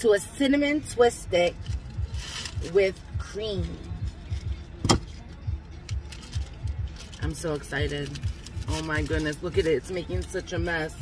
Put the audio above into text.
to a cinnamon twist stick with cream. I'm so excited. Oh my goodness, look at it. It's making such a mess.